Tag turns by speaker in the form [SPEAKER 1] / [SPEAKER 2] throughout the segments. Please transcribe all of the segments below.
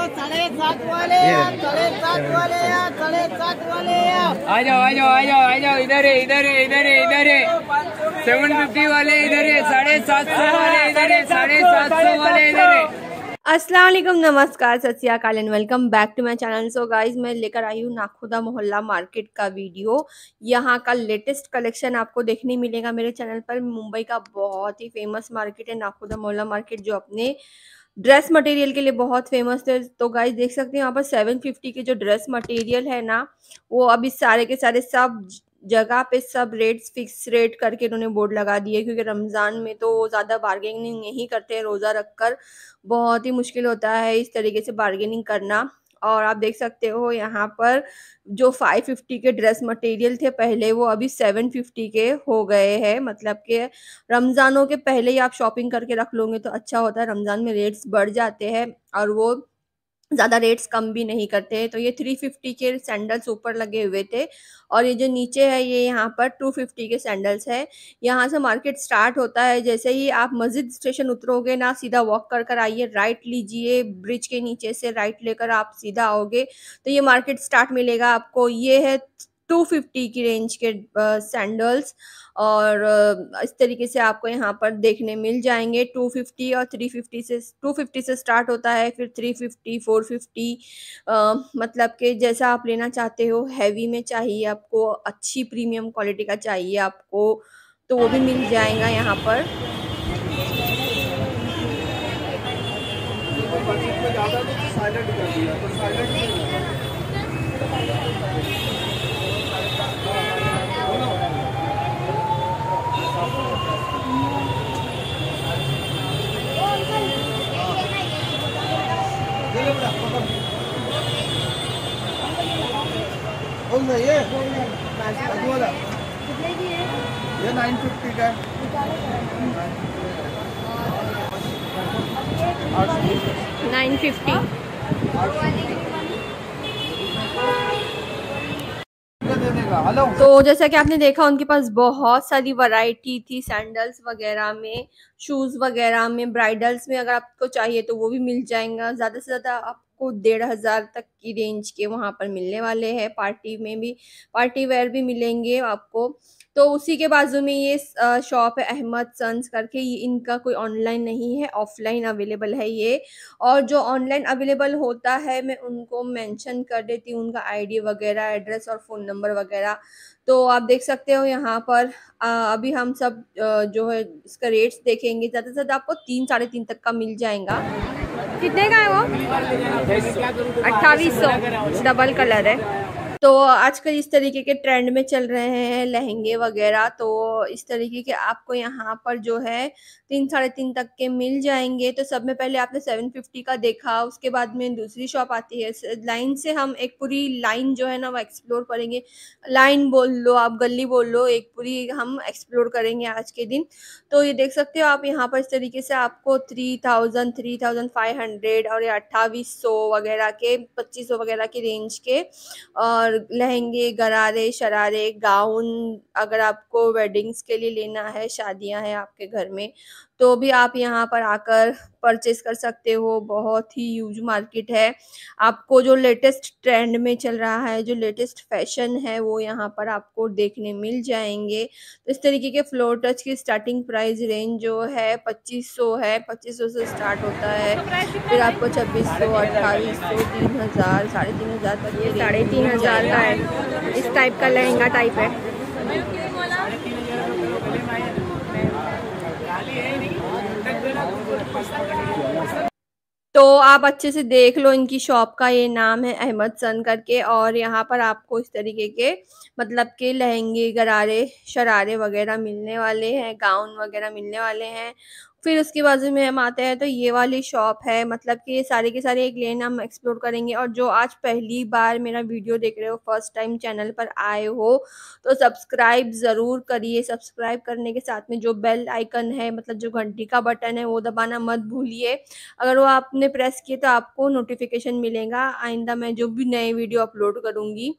[SPEAKER 1] आ जाओ आ जाओ आ जाओ आ जाओ इधर है इधर है इधर है इधर है सेवन फिफ्टी वाले इधर है साढ़े सात सौ वाले इधर है साढ़े सात सौ वाले इधर है
[SPEAKER 2] वालेकुम नमस्कार सत and welcome back to my channel. So guys मैं लेकर आई हूँ नाखुदा मोहल्ला मार्केट का वीडियो। यहाँ का लेटेस्ट कलेक्शन आपको देखने मिलेगा मेरे चैनल पर। मुंबई का बहुत ही फ़ेमस मार्केट है नाखुदा मोहल्ला मार्केट, जो अपने ड्रेस मटेरियल के लिए बहुत फ़ेमस है तो गाइस देख सकते हैं यहाँ पर 750 के जो ड्रेस मटेरियल है ना, वो अभी सारे के सारे सब जगह पे सब रेट्स फिक्स रेट करके इन्होंने बोर्ड लगा दिए क्योंकि रमज़ान में तो ज़्यादा बार्गेनिंग नहीं करते हैं, रोज़ा रखकर बहुत ही मुश्किल होता है इस तरीके से बार्गेनिंग करना। और आप देख सकते हो यहाँ पर जो 550 के ड्रेस मटेरियल थे पहले, वो अभी 750 के हो गए हैं। मतलब के रमज़ानों के पहले ही आप शॉपिंग करके रख लोगे तो अच्छा होता है। रमज़ान में रेट्स बढ़ जाते हैं और वो ज़्यादा रेट्स कम भी नहीं करते तो ये 350 के सैंडल्स ऊपर लगे हुए थे और ये जो नीचे है, ये यहाँ पर 250 के सैंडल्स है। यहाँ से मार्केट स्टार्ट होता है, जैसे ही आप मस्जिद स्टेशन उतरोगे ना, सीधा वॉक कर कर आइए, राइट लीजिए, ब्रिज के नीचे से राइट लेकर आप सीधा आओगे तो ये मार्केट स्टार्ट मिलेगा आपको। ये है 250 की रेंज के सैंडल्स और इस तरीके से आपको यहाँ पर देखने मिल जाएँगे। 250 और 350 से 250 से स्टार्ट होता है, फिर 350 450 मतलब कि जैसा आप लेना चाहते हो हैवी में चाहिए आपको, अच्छी प्रीमियम क्वालिटी का चाहिए आपको तो वो भी मिल जाएगा यहाँ पर। साइलेंट कर दिया तो साइलेंट
[SPEAKER 3] कौन सा ये। वाला। ये नाइन फिफ्टी का
[SPEAKER 2] नाइन फिफ्टी तो जैसा कि आपने देखा उनके पास बहुत सारी वैरायटी थी। सैंडल्स वगैरह में शूज़ वगैरह में ब्राइडल्स में अगर आपको चाहिए तो वो भी मिल जाएगा। ज़्यादा से ज़्यादा आप आपको डेढ़ हज़ार तक की रेंज के वहाँ पर मिलने वाले हैं। पार्टी में भी पार्टी वेयर भी मिलेंगे आपको। तो उसी के बाजू में ये शॉप है अहमद सन्स करके। ये इनका कोई ऑनलाइन नहीं है ऑफलाइन अवेलेबल है ये। और जो ऑनलाइन अवेलेबल होता है मैं उनको मेंशन कर देती हूँ। उनका आईडी वगैरह एड्रेस और फ़ोन नंबर वगैरह। तो आप देख सकते हो यहाँ पर आ, अभी हम सब जो है इसका रेट्स देखेंगे। ज़्यादा से ज़्यादा आपको तीन साढ़े तीन तक का मिल जाएगा। कितने का है वो? अट्ठाईस सौ डबल कलर है। तो आजकल इस तरीके के ट्रेंड में चल रहे हैं लहंगे वगैरह तो इस तरीके के आपको यहाँ पर जो है तीन, साढ़े तीन तक के मिल जाएँगे। तो सब में पहले आपने सेवन फिफ्टी का देखा, उसके बाद में दूसरी शॉप आती है। लाइन से हम एक पूरी लाइन जो है ना वो एक्सप्लोर करेंगे। लाइन बोल लो आप, गली बोल लो, एक पूरी हम एक्सप्लोर करेंगे आज के दिन। तो ये देख सकते हो आप, यहाँ पर इस तरीके से आपको three thousand three thousand five hundred और ये अट्ठाईस सौ वगैरह के, पच्चीस सौ वगैरह की रेंज के, और और लहंगे, गरारे, शरारे, गाउन, अगर आपको वेडिंग्स के लिए लेना है, शादियाँ हैं आपके घर में तो भी आप यहाँ पर आकर परचेस कर सकते हो बहुत ही यूज़ मार्केट है। आपको जो लेटेस्ट ट्रेंड में चल रहा है जो लेटेस्ट फ़ैशन है वो यहाँ पर आपको देखने मिल जाएँगे। तो इस तरीके के फ्लोर टच की स्टार्टिंग प्राइस रेंज जो है 2500 है 2500 से स्टार्ट होता है। फिर आपको 2600 अट्ठाईस सौ तीन हज़ार साढ़े तीन हज़ार तक ये साढ़े तीन हज़ार का है। इस टाइप का लहंगा टाइप है। तो आप अच्छे से देख लो इनकी शॉप का, ये नाम है अहमद सन करके और यहाँ पर आपको इस तरीके के मतलब के लहंगे, गरारे, शरारे वगैरह मिलने वाले हैं, गाउन वगैरह मिलने वाले हैं फिर उसके बाजू में हम आते हैं तो ये वाली शॉप है मतलब कि ये सारे के सारे एक लेन हम एक्सप्लोर करेंगे और जो आज पहली बार मेरा वीडियो देख रहे हो फ़र्स्ट टाइम चैनल पर आए हो तो सब्सक्राइब ज़रूर करिए। सब्सक्राइब करने के साथ में जो बेल आइकन है मतलब जो घंटी का बटन है, वो दबाना मत भूलिए। अगर वो आपने प्रेस किए तो आपको नोटिफिकेशन मिलेगा। आइंदा मैं जो भी नए वीडियो अपलोड करूँगी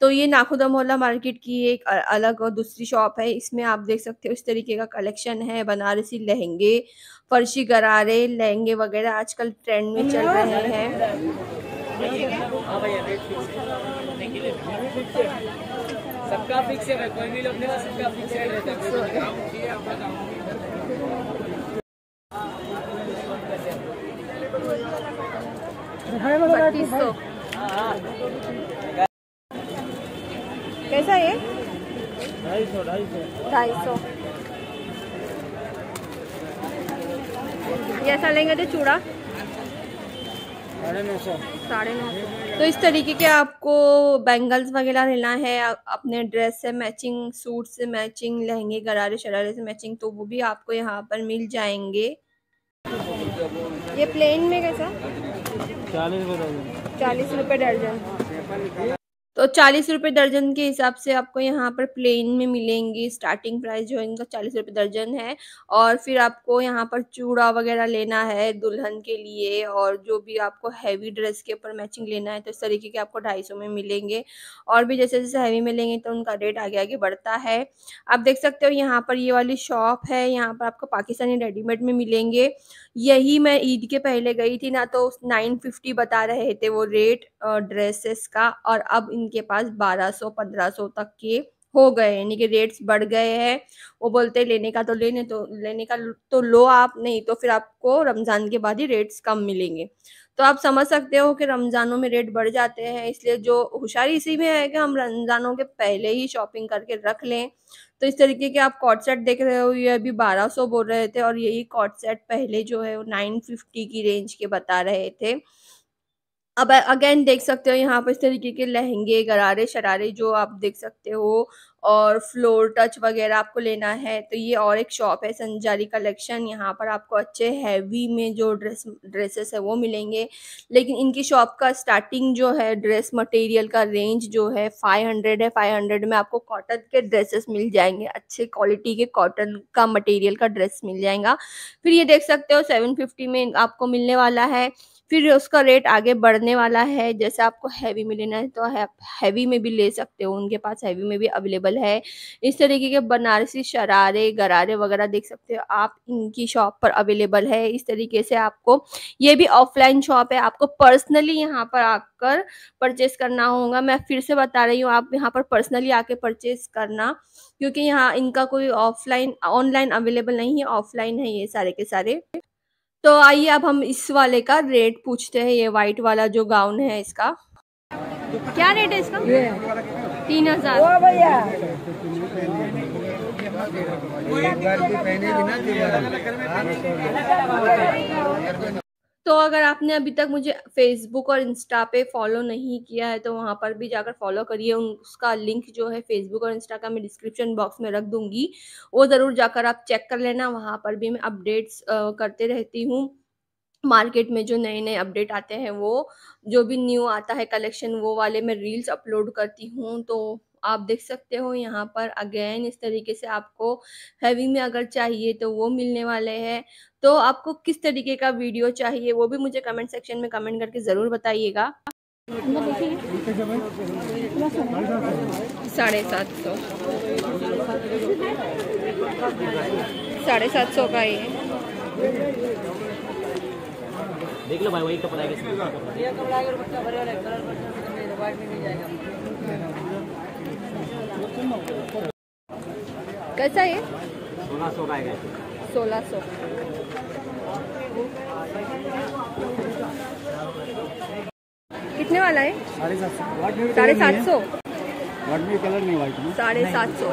[SPEAKER 2] तो ये नाखुदा मोहल्ला मार्केट की एक अलग और दूसरी शॉप है। इसमें आप देख सकते हो इस तरीके का कलेक्शन है। बनारसी लहंगे फर्शी गरारे लहंगे वगैरह आजकल ट्रेंड में चल रहे हैं।
[SPEAKER 1] सबका फिक्स है कोई भी लोग नहीं सबका फिक्स रहता है
[SPEAKER 2] बत्तीस सौ। कैसा है?
[SPEAKER 3] ढाई सौ। ढाई सौ
[SPEAKER 2] ढाई सौ ये ऐसा लेंगे तो चूड़ा?
[SPEAKER 3] साढ़े नौ सौ।
[SPEAKER 2] साढ़े नौ सौ तो इस तरीके के आपको बैंगल्स वगैरह लेना है अपने ड्रेस से मैचिंग सूट से मैचिंग लहंगे गरारे शरारे से मैचिंग तो वो भी आपको यहाँ पर मिल जाएँगे। ये प्लेन में कैसा?
[SPEAKER 3] चालीस रुपये दर्जन।
[SPEAKER 2] चालीस रुपये दर्जन। तो चालीस रुपये दर्जन के हिसाब से आपको यहाँ पर प्लेन में मिलेंगी। स्टार्टिंग प्राइस जो इनका चालीस रुपये दर्जन है। और फिर आपको यहाँ पर चूड़ा वगैरह लेना है दुल्हन के लिए और जो भी आपको हैवी ड्रेस के ऊपर मैचिंग लेना है तो इस तरीके के आपको ढाई सौ में मिलेंगे। और भी जैसे जैसे हैवी में लेंगे तो उनका रेट आगे आगे बढ़ता है। आप देख सकते हो यहाँ पर ये वाली शॉप है। यहाँ पर आपको पाकिस्तानी रेडीमेड में मिलेंगे। यही मैं ईद के पहले गई थी ना तो नाइन फिफ्टी बता रहे थे वो रेट ड्रेसेस का। और अब इनके पास 1200 1500 तक के हो गए यानी कि रेट्स बढ़ गए हैं। वो बोलते लेने का तो लेने तो लेने का तो लो आप, नहीं तो फिर आपको रमज़ान के बाद ही रेट्स कम मिलेंगे। तो आप समझ सकते हो कि रमज़ानों में रेट बढ़ जाते हैं, इसलिए जो होशियारी इसी में है कि हम रमज़ानों के पहले ही शॉपिंग करके रख लें। तो इस तरीके के आप कॉट सेट देख रहे हो, ये अभी 1200 बोल रहे थे और यही कॉट सेट पहले जो है वो 950 की रेंज के बता रहे थे। अब अगेन देख सकते हो, यहाँ पर इस तरीके के लहंगे, गरारे, शरारे जो आप देख सकते हो और फ्लोर टच वगैरह आपको लेना है तो ये और एक शॉप है संजारी कलेक्शन यहाँ पर आपको अच्छे हैवी में जो ड्रेस ड्रेसेस है, वो मिलेंगे। लेकिन इनकी शॉप का स्टार्टिंग जो है ड्रेस मटेरियल का रेंज जो है 500 है। 500 में आपको कॉटन के ड्रेसेस मिल जाएँगे। अच्छे क्वालिटी के कॉटन का मटेरियल का ड्रेस मिल जाएगा। फिर ये देख सकते हो 750 में आपको मिलने वाला है। फिर उसका रेट आगे बढ़ने वाला है। जैसे आपको हैवी में लेना है तो हैवी में भी ले सकते हो, उनके पास हैवी में भी अवेलेबल है। इस तरीके के बनारसी शरारे, गरारे वगैरह देख सकते हो आप, इनकी शॉप पर अवेलेबल है। इस तरीके से आपको ये भी ऑफलाइन शॉप है। आपको पर्सनली यहाँ पर आकर परचेस करना होगा। मैं फिर से बता रही हूँ, आप यहाँ पर पर्सनली आके परचेस करना, क्योंकि यहाँ इनका कोई ऑफलाइन ऑनलाइन अवेलेबल नहीं है। ऑफलाइन है ये सारे के सारे। तो आइए अब हम इस वाले का रेट पूछते हैं ये व्हाइट वाला जो गाउन है इसका। क्या रेट है इसका? तीन हज़ार।
[SPEAKER 4] भैया।
[SPEAKER 2] तो अगर आपने अभी तक मुझे फेसबुक और इंस्टा पे फॉलो नहीं किया है तो वहाँ पर भी जाकर फॉलो करिए। उसका लिंक जो है फेसबुक और इंस्टा का मैं डिस्क्रिप्शन बॉक्स में रख दूँगी। वो ज़रूर जाकर आप चेक कर लेना। वहाँ पर भी मैं अपडेट्स करते रहती हूँ। मार्केट में जो नए नए अपडेट आते हैं वो, जो भी न्यू आता है कलेक्शन वो वाले मैं रील्स अपलोड करती हूँ। तो आप देख सकते हो यहाँ पर अगेन इस तरीके से आपको हैवी में अगर चाहिए तो वो मिलने वाले हैं। तो आपको किस तरीके का वीडियो चाहिए वो भी मुझे कमेंट सेक्शन में कमेंट करके ज़रूर बताइएगा। साढ़े सात सौ। साढ़े सात सौ का ये
[SPEAKER 1] देख लो भाई वही कपड़ा है
[SPEAKER 2] कैसा है
[SPEAKER 1] सोलह सौ का है
[SPEAKER 2] सोलह सौ कितने वाला है
[SPEAKER 3] साढ़े सात सौ
[SPEAKER 2] साढ़े सात सौ
[SPEAKER 3] वाट में कलर नहीं. वाइट में
[SPEAKER 2] साढ़े सात सौ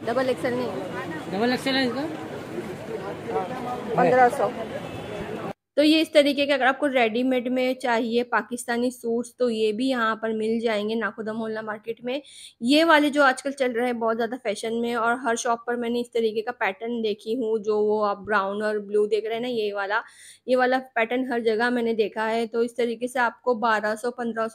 [SPEAKER 2] डबल एक्सल नहीं
[SPEAKER 1] डबल एक्सेल है इसका
[SPEAKER 2] पंद्रह सौ तो ये इस तरीके के अगर आपको रेडीमेड में चाहिए पाकिस्तानी सूट्स तो ये भी यहाँ पर मिल जाएँगे नाखुदा मोहल्ला मार्केट में। ये वाले जो आजकल चल रहे हैं बहुत ज़्यादा फ़ैशन में और हर शॉप पर मैंने इस तरीके का पैटर्न देखी हूँ, जो वो आप ब्राउन और ब्लू देख रहे हैं ना, ये वाला। ये वाला पैटर्न हर जगह मैंने देखा है तो इस तरीके से आपको बारह सौ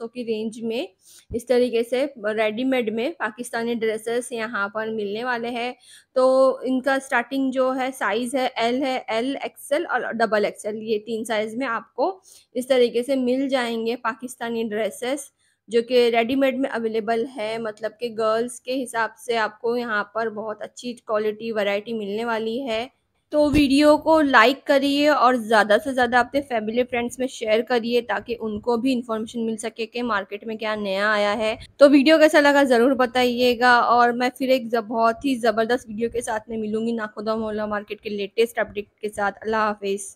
[SPEAKER 2] की रेंज में इस तरीके से रेडीमेड में पाकिस्तानी ड्रेसेस यहाँ पर मिलने वाले हैं। तो इनका स्टार्टिंग जो है साइज़ है एल है एल एक्सएल और डबल एक्सएल ये तीन साइज़ में आपको इस तरीके से मिल जाएँगे पाकिस्तानी ड्रेसेस जो कि रेडीमेड में अवेलेबल है। मतलब कि गर्ल्स के हिसाब से आपको यहाँ पर बहुत अच्छी क्वालिटी वैरायटी मिलने वाली है। तो वीडियो को लाइक करिए और ज़्यादा से ज़्यादा अपने फैमिली फ्रेंड्स में शेयर करिए, ताकि उनको भी इन्फॉर्मेशन मिल सके कि मार्केट में क्या नया आया है। तो वीडियो कैसा लगा ज़रूर बताइएगा और मैं फिर एक बहुत ही ज़बरदस्त वीडियो के साथ में मिलूँगी नाखुदा मोला मार्केट के लेटेस्ट अपडेट के साथ। अल्लाह हाफिज़।